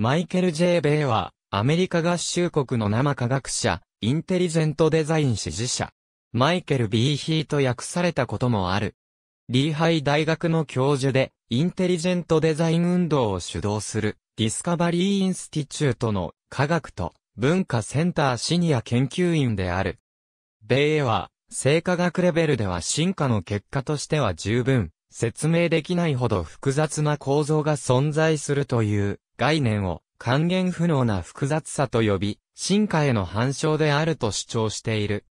マイケル・ J・ ベーエは、アメリカ合衆国の生化学者、インテリジェントデザイン支持者。マイケル・ B・ ヒーと訳されたこともある。リーハイ大学の教授で、インテリジェントデザイン運動を主導する、ディスカバリー・インスティチュートの科学と文化センターシニア研究員である。ベーエは、生化学レベルでは進化の結果としては十分、説明できないほど複雑な構造が存在するという概念を還元不能な複雑さと呼び、進化への反証であると主張している。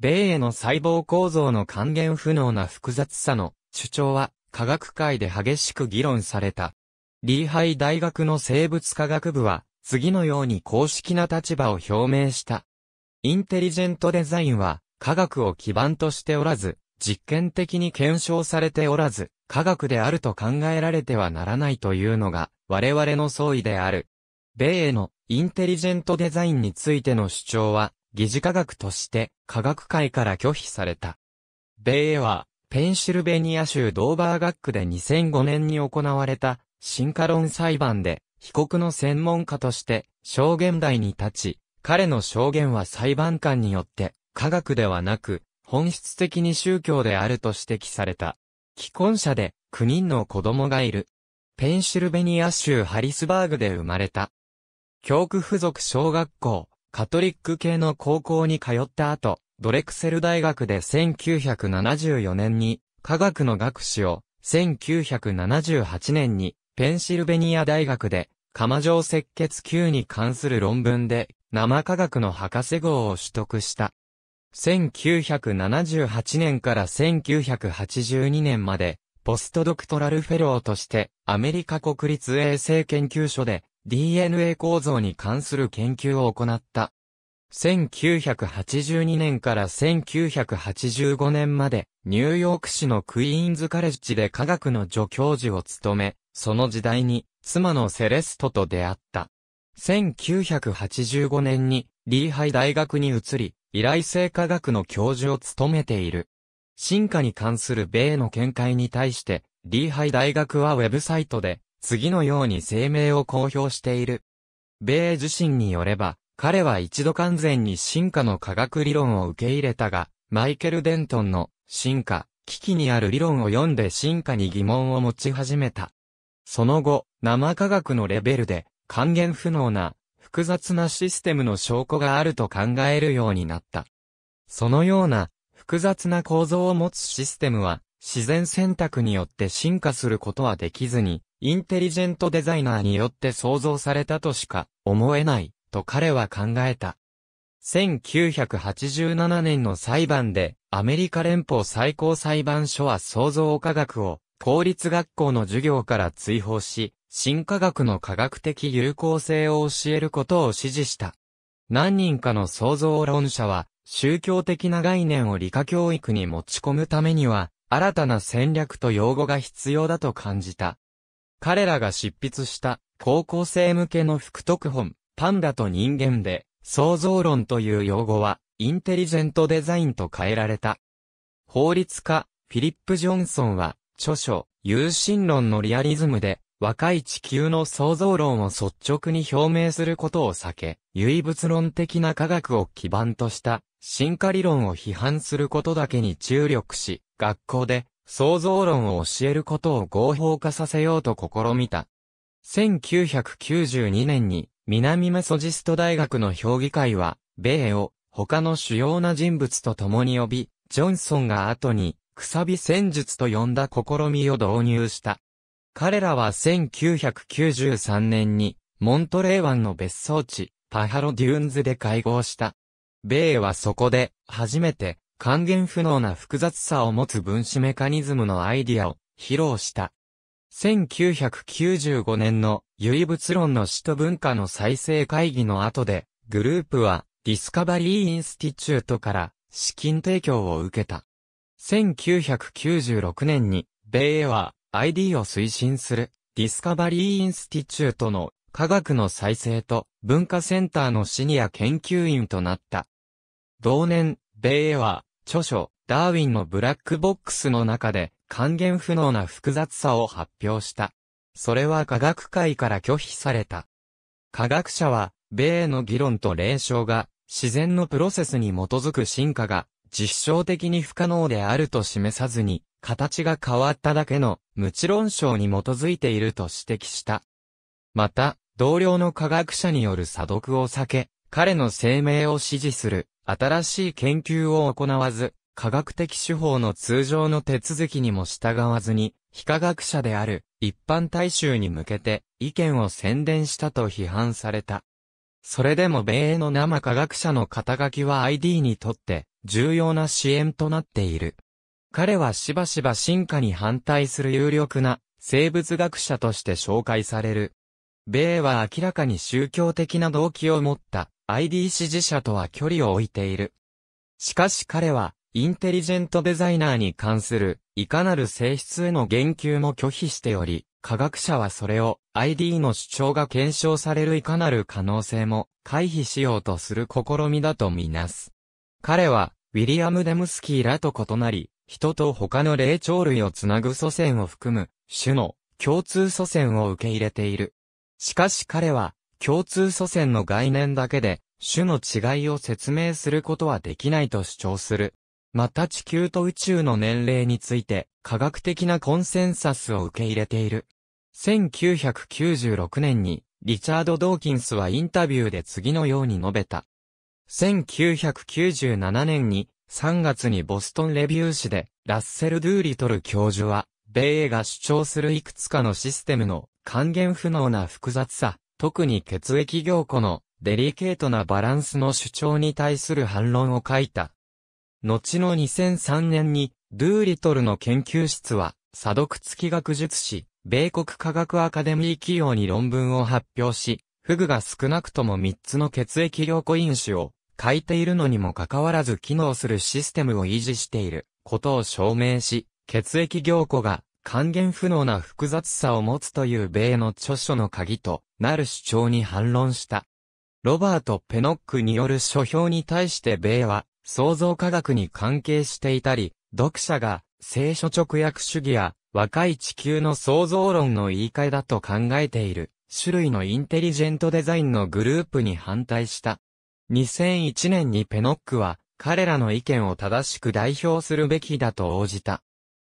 米への細胞構造の還元不能な複雑さの主張は科学界で激しく議論された。リーハイ大学の生物科学部は次のように公式な立場を表明した。インテリジェントデザインは科学を基盤としておらず、実験的に検証されておらず、科学であると考えられてはならないというのが我々の総意である。米へのインテリジェントデザインについての主張は、疑似科学として科学界から拒否された。米へは、ペンシルベニア州ドーバー学区で2005年に行われた進化論裁判で被告の専門家として証言台に立ち、彼の証言は裁判官によって科学ではなく本質的に宗教であると指摘された。既婚者で9人の子供がいる。ペンシルベニア州ハリスバーグで生まれた。教区附属小学校、カトリック系の高校に通った後、ドレクセル大学で1974年に科学の学士を、1978年にペンシルベニア大学で釜状赤血球に関する論文で生科学の博士号を取得した。1978年から1982年まで、ポストドクトラルフェローとして、アメリカ国立衛生研究所で DNA 構造に関する研究を行った。1982年から1985年まで、ニューヨーク市のクイーンズカレッジで科学の助教授を務め、その時代に、妻のセレストと出会った。1985年に、リーハイ大学に移り、依頼性科学の教授を務めている。進化に関する米の見解に対して、リーハイ大学はウェブサイトで、次のように声明を公表している。米自身によれば、彼は一度完全に進化の科学理論を受け入れたが、マイケル・デントンの進化、危機にある理論を読んで進化に疑問を持ち始めた。その後、生科学のレベルで、還元不能な複雑なシステムの証拠があると考えるようになった。そのような複雑な構造を持つシステムは自然選択によって進化することはできずに、インテリジェントデザイナーによって創造されたとしか思えないと彼は考えた。1987年の裁判でアメリカ連邦最高裁判所は創造科学を公立学校の授業から追放し、新科学の科学的有効性を教えることを指示した。何人かの創造論者は、宗教的な概念を理科教育に持ち込むためには、新たな戦略と用語が必要だと感じた。彼らが執筆した高校生向けの副特本、パンダと人間で、創造論という用語は、インテリジェントデザインと変えられた。法律家、フィリップ・ジョンソンは、著書、有心論のリアリズムで、若い地球の創造論を率直に表明することを避け、唯物論的な科学を基盤とした進化理論を批判することだけに注力し、学校で創造論を教えることを合法化させようと試みた。1992年に南メソジスト大学の評議会は、米を他の主要な人物と共に呼び、ジョンソンが後に、くさび戦術と呼んだ試みを導入した。彼らは1993年に、モントレー湾の別荘地、パハロデューンズで会合した。米はそこで、初めて、還元不能な複雑さを持つ分子メカニズムのアイディアを披露した。1995年の唯物論の死と文化の再生会議の後で、グループはディスカバリーインスティチュートから資金提供を受けた。1996年に、ベーエは ID を推進するディスカバリーインスティチュートの科学の再生と文化センターのシニア研究員となった。同年、ベーエは著書ダーウィンのブラックボックスの中で還元不能な複雑さを発表した。それは科学界から拒否された。科学者は、米英の議論と霊障が、自然のプロセスに基づく進化が、実証的に不可能であると示さずに、形が変わっただけの無知論証に基づいていると指摘した。また、同僚の科学者による査読を避け、彼の声明を支持する新しい研究を行わず、科学的手法の通常の手続きにも従わずに、非科学者である一般大衆に向けて意見を宣伝したと批判された。それでも米英の生科学者の肩書きは ID にとって重要な支援となっている。彼はしばしば進化に反対する有力な生物学者として紹介される。米は明らかに宗教的な動機を持った ID 支持者とは距離を置いている。しかし彼はインテリジェントデザイナーに関するいかなる性質への言及も拒否しており、科学者はそれを ID の主張が検証されるいかなる可能性も回避しようとする試みだとみなす。彼は、ウィリアム・デムスキーらと異なり、人と他の霊長類をつなぐ祖先を含む、種の共通祖先を受け入れている。しかし彼は、共通祖先の概念だけで、種の違いを説明することはできないと主張する。また地球と宇宙の年齢について、科学的なコンセンサスを受け入れている。1996年に、リチャード・ドーキンスはインタビューで次のように述べた。1997年に3月にボストンレビュー誌でラッセル・ドゥーリトル教授は、米英が主張するいくつかのシステムの還元不能な複雑さ、特に血液凝固のデリケートなバランスの主張に対する反論を書いた。後の2003年に、ドゥーリトルの研究室は、査読付き学術誌、米国科学アカデミー企業に論文を発表し、フグが少なくとも3つの血液凝固因子を書いているのにもかかわらず機能するシステムを維持していることを証明し、血液凝固が還元不能な複雑さを持つという米の著書の鍵となる主張に反論した。ロバート・ペノックによる書評に対して米は創造科学に関係していたり、読者が聖書直訳主義や若い地球の創造論の言い換えだと考えている種類のインテリジェントデザインのグループに反対した。2001年にペノックは、彼らの意見を正しく代表するべきだと応じた。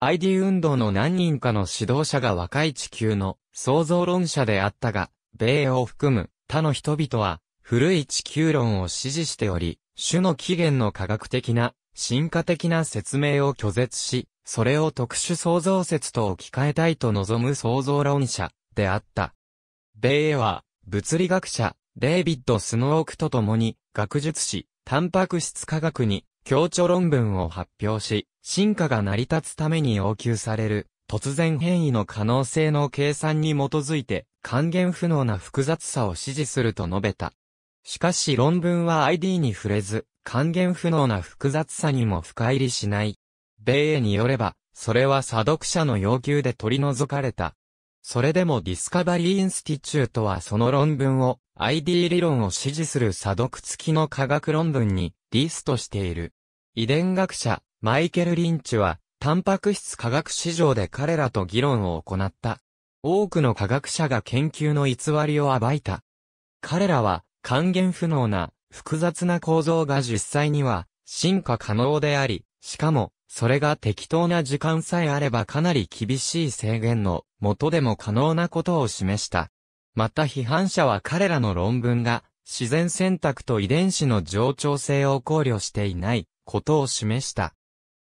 ID 運動の何人かの指導者が若い地球の創造論者であったが、米を含む他の人々は古い地球論を支持しており、種の起源の科学的な進化的な説明を拒絶し、それを特殊創造説と置き換えたいと望む創造論者であった。米英は物理学者デイビッド・スノークと共に学術誌、タンパク質科学に強調論文を発表し、進化が成り立つために要求される突然変異の可能性の計算に基づいて還元不能な複雑さを支持すると述べた。しかし論文は ID に触れず、還元不能な複雑さにも深入りしない。米英によれば、それは査読者の要求で取り除かれた。それでもディスカバリーインスティチュートはその論文を ID 理論を支持する査読付きの科学論文にリストしている。遺伝学者マイケル・リンチはタンパク質科学誌上で彼らと議論を行った。多くの科学者が研究の偽りを暴いた。彼らは還元不能な複雑な構造が実際には進化可能であり、しかもそれが適当な時間さえあればかなり厳しい制限のもとでも可能なことを示した。また批判者は彼らの論文が自然選択と遺伝子の冗長性を考慮していないことを示した。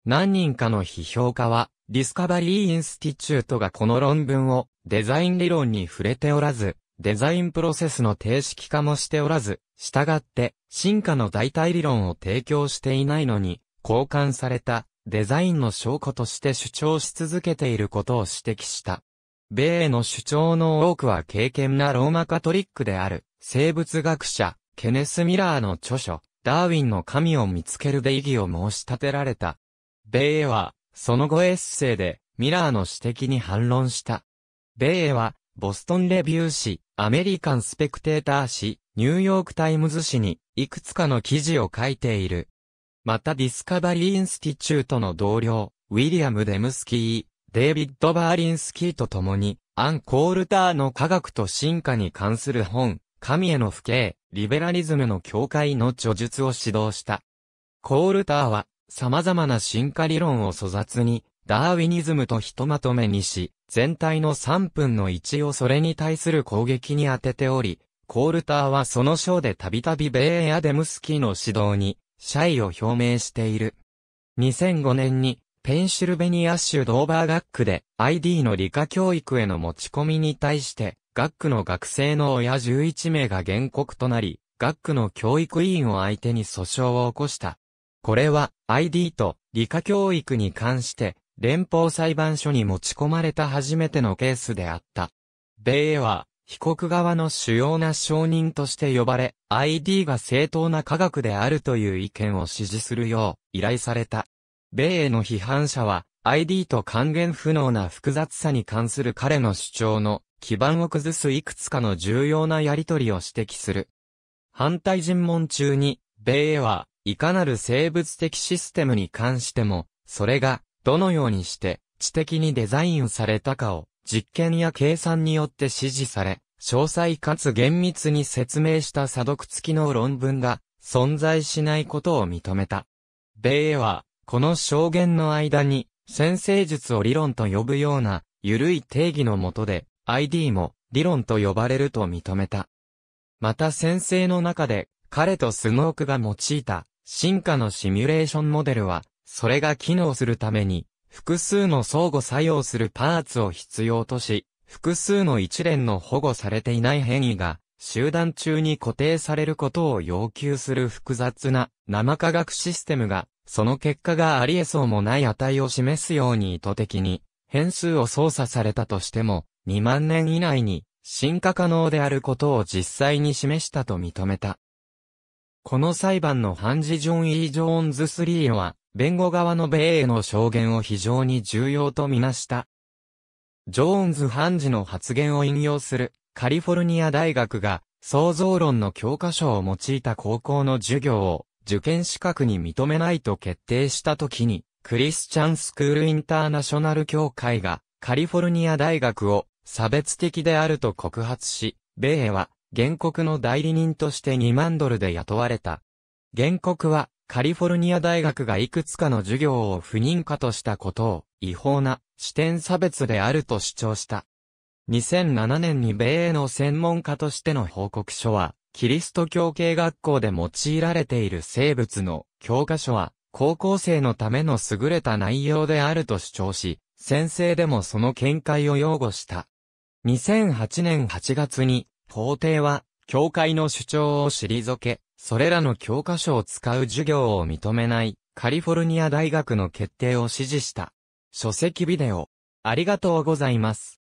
何人かの批評家は、ディスカバリーインスティチュートがこの論文をデザイン理論に触れておらず、デザインプロセスの定式化もしておらず、従って進化の代替理論を提供していないのに、交換されたデザインの証拠として主張し続けていることを指摘した。ベーエの主張の多くは敬虔なローマカトリックである生物学者、ケネス・ミラーの著書、ダーウィンの神を見つけるで異議を申し立てられた。ベーエは、その後エッセイで、ミラーの指摘に反論した。ベーエは、ボストンレビュー誌、アメリカンスペクテーター誌、ニューヨークタイムズ誌に、いくつかの記事を書いている。またディスカバリーインスティチュートの同僚、ウィリアム・デムスキー、デイビッド・バーリンスキーと共に、アン・コールターの科学と進化に関する本、神への不敬、リベラリズムの教会の著述を指導した。コールターは、様々な進化理論を粗雑に、ダーウィニズムとひとまとめにし、全体の3分の1をそれに対する攻撃に当てており、コールターはその章でたびたびベーアデムスキーの指導に、謝意を表明している。2005年に、ペンシルベニア州ドーバー学区で ID の理科教育への持ち込みに対して、学区の学生の親11名が原告となり、学区の教育委員を相手に訴訟を起こした。これは ID と理科教育に関して連邦裁判所に持ち込まれた初めてのケースであった。米は被告側の主要な証人として呼ばれ、ID が正当な科学であるという意見を支持するよう依頼された。米英の批判者は、ID と還元不能な複雑さに関する彼の主張の基盤を崩すいくつかの重要なやりとりを指摘する。反対尋問中に、米英は、いかなる生物的システムに関しても、それが、どのようにして、知的にデザインされたかを、実験や計算によって指示され、詳細かつ厳密に説明した査読付きの論文が存在しないことを認めた。米英は、この証言の間に、先生術を理論と呼ぶような、緩い定義のもとで、ID も理論と呼ばれると認めた。また先生の中で、彼とスノークが用いた、進化のシミュレーションモデルは、それが機能するために、複数の相互作用するパーツを必要とし、複数の一連の保護されていない変異が、集団中に固定されることを要求する複雑な生化学システムが、その結果があり得そうもない値を示すように意図的に、変数を操作されたとしても、2万年以内に進化可能であることを実際に示したと認めた。この裁判の判事ジョン・イ・ジョーンズ3は、弁護側の米英の証言を非常に重要とみなした。ジョーンズ判事の発言を引用する、カリフォルニア大学が、創造論の教科書を用いた高校の授業を、受験資格に認めないと決定したときに、クリスチャンスクールインターナショナル協会が、カリフォルニア大学を差別的であると告発し、米英は原告の代理人として2万ドルで雇われた。原告はカリフォルニア大学がいくつかの授業を不認可としたことを違法な視点差別であると主張した。2007年に米英の専門家としての報告書は、キリスト教系学校で用いられている生物の教科書は、高校生のための優れた内容であると主張し、先生でもその見解を擁護した。2008年8月に、法廷は、教会の主張を退け、それらの教科書を使う授業を認めないカリフォルニア大学の決定を支持した。書籍ビデオ。ありがとうございます。